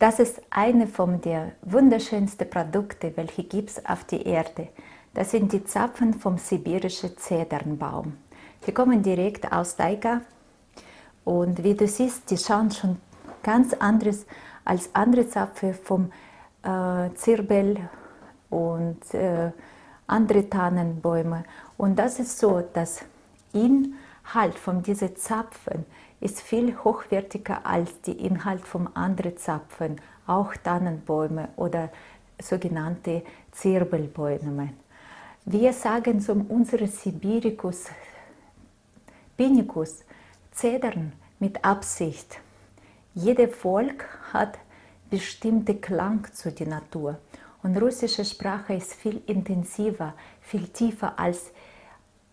Das ist eine von der wunderschönsten Produkte, welche gibt es auf der Erde. Das sind die Zapfen vom sibirischen Zedernbaum. Die kommen direkt aus Taiga und wie du siehst, die schauen schon ganz anders als andere Zapfen vom äh, Zirbel und äh, andere Tannenbäume. Und das ist so, dass Inhalt von diesen Zapfen ist viel hochwertiger als der Inhalt von anderen Zapfen, auch Tannenbäume oder sogenannte Zirbelbäume. Wir sagen zu unserem Sibiricus Pinicus Zedern mit Absicht. Jedes Volk hat bestimmte Klang zu der Natur. Und russische Sprache ist viel intensiver, viel tiefer als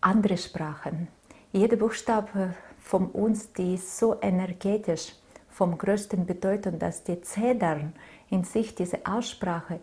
andere Sprachen. Jeder Buchstabe von uns, die ist so energetisch, vom größten Bedeutung, dass die Zedern in sich, diese Aussprache,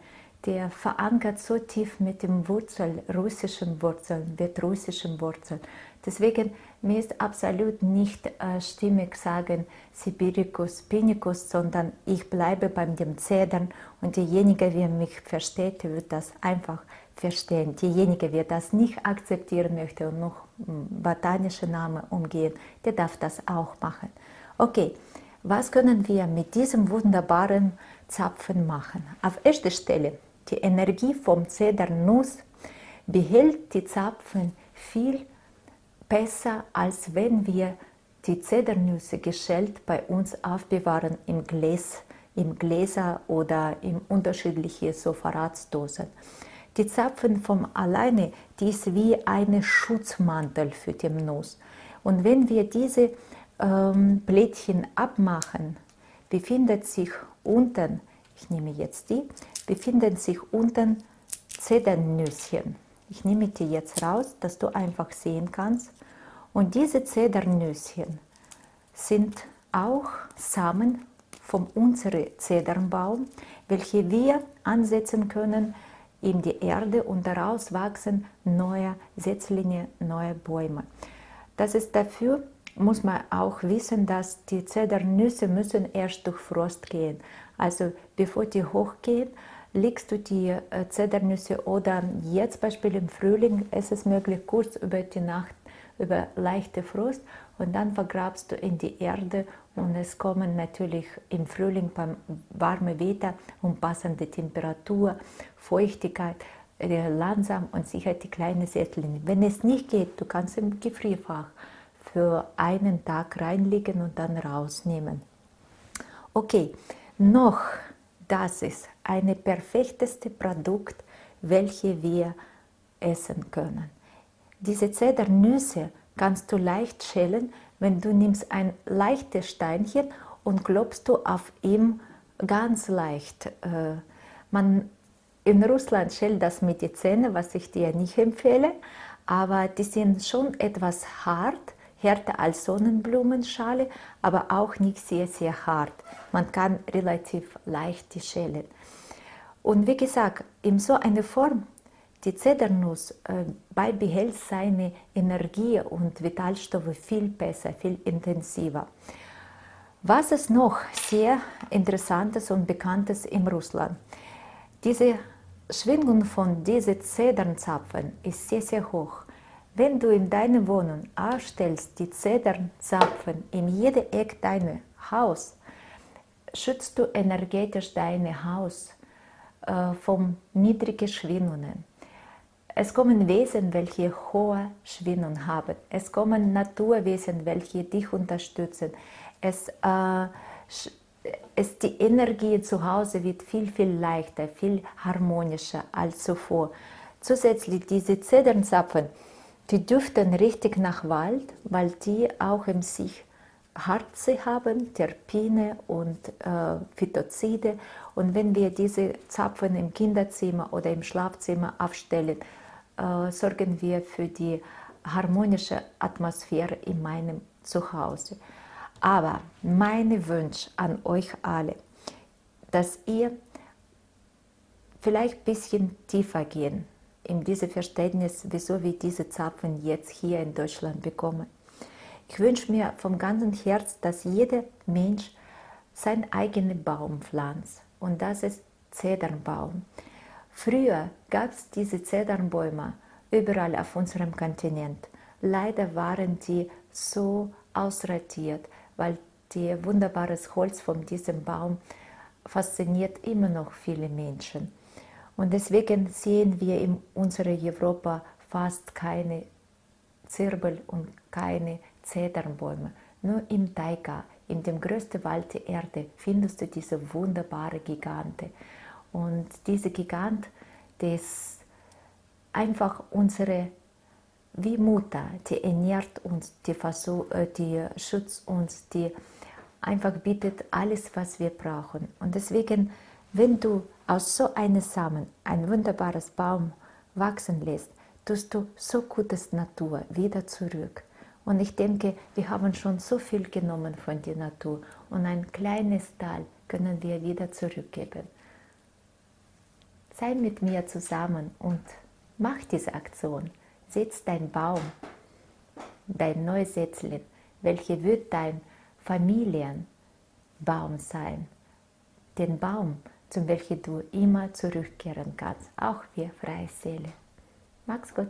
der verankert so tief mit dem Wurzel, russischen Wurzeln, mit russischen Wurzeln. Deswegen mir ist absolut nicht äh, stimmig sagen Sibiricus pinicus, sondern ich bleibe beim dem Zedern und derjenige, der mich versteht, wird das einfach verstehen. Derjenige, der das nicht akzeptieren möchte und noch hm, botanische Namen umgehen, der darf das auch machen. Okay, was können wir mit diesem wunderbaren Zapfen machen? Auf erster Stelle, die Energie vom Zedernuss behält die Zapfen viel besser, als wenn wir die Zedernüsse geschält bei uns aufbewahren im Glas, im Gläser oder in unterschiedliche Sofaratsdosen. Die Zapfen vom alleine, die ist wie ein Schutzmantel für den Nuss. Und wenn wir diese ähm, Blättchen abmachen, befindet sich unten, ich nehme jetzt die, befinden sich unten Zedernüsschen. Ich nehme die jetzt raus, dass du einfach sehen kannst. Und diese Zedernüsschen sind auch Samen von unserem Zedernbaum, welche wir ansetzen können in die Erde und daraus wachsen neue Setzlinge, neue Bäume. Das ist dafür, muss man auch wissen, dass die Zedernüsse müssen erst durch Frost gehen. Also bevor die hochgehen, legst du die äh, Zedernüsse oder jetzt Beispiel im Frühling ist es möglich, kurz über die Nacht über leichte Frost und dann vergrabst du in die Erde und es kommen natürlich im Frühling beim warmen Wetter und passende Temperatur, Feuchtigkeit äh, langsam und sicher die kleinen Setzlinge. Wenn es nicht geht, du kannst im Gefrierfach für einen Tag reinlegen und dann rausnehmen. Okay, noch das ist ein perfekteste Produkt, welches wir essen können. Diese Zedernüsse kannst du leicht schälen, wenn du nimmst ein leichtes Steinchen und klopfst du auf ihm ganz leicht. Äh, man in Russland schält das mit den Zähnen, was ich dir nicht empfehle, aber die sind schon etwas hart, härter als Sonnenblumenschale, aber auch nicht sehr, sehr hart. Man kann relativ leicht die schälen. Und wie gesagt, in so einer Form, die Zedernuss äh, beibehält seine Energie und Vitalstoffe viel besser, viel intensiver. Was ist noch sehr Interessantes und Bekanntes in Russland? Diese Schwingung von diesen Zedernzapfen ist sehr, sehr hoch. Wenn du in deiner Wohnung aufstellst, die Zedernzapfen in jede Ecke deines Haus, schützt du energetisch dein Haus äh, von niedrigen Schwingungen. Es kommen Wesen, welche hohe Schwingung haben. Es kommen Naturwesen, welche dich unterstützen. Es, äh, es, die Energie zu Hause wird viel, viel leichter, viel harmonischer als zuvor. Zusätzlich diese Zedernzapfen, die duften richtig nach Wald, weil die auch in sich Harze haben, Terpine und äh, Phytozide. Und wenn wir diese Zapfen im Kinderzimmer oder im Schlafzimmer aufstellen, äh, sorgen wir für die harmonische Atmosphäre in meinem Zuhause. Aber mein Wunsch an euch alle, dass ihr vielleicht ein bisschen tiefer gehen in dieses Verständnis, wieso wir diese Zapfen jetzt hier in Deutschland bekommen. Ich wünsche mir vom ganzen Herzen, dass jeder Mensch seinen eigenen Baum pflanzt. Und das ist Zedernbaum. Früher gab es diese Zedernbäume überall auf unserem Kontinent. Leider waren die so ausradiert, weil das wunderbares Holz von diesem Baum fasziniert immer noch viele Menschen. Und deswegen sehen wir in unserer Europa fast keine Zirbel und keine Zedernbäume. Nur im Taiga, in dem größten Wald der Erde, findest du diese wunderbare Gigante. Und diese Gigant, ist einfach unsere wie Mutter, die ernährt uns, die, versuch, äh, die schützt uns, die einfach bietet alles, was wir brauchen. Und deswegen, wenn du aus so einem Samen ein wunderbares Baum wachsen lässt, tust du so gutes Natur wieder zurück. Und ich denke, wir haben schon so viel genommen von der Natur und ein kleines Teil können wir wieder zurückgeben. Sei mit mir zusammen und mach diese Aktion. Setz dein Baum, dein neues Setzling, welche wird dein Familienbaum sein. Den Baum, zum welchen du immer zurückkehren kannst, auch wir freie Seele. Macht's gut.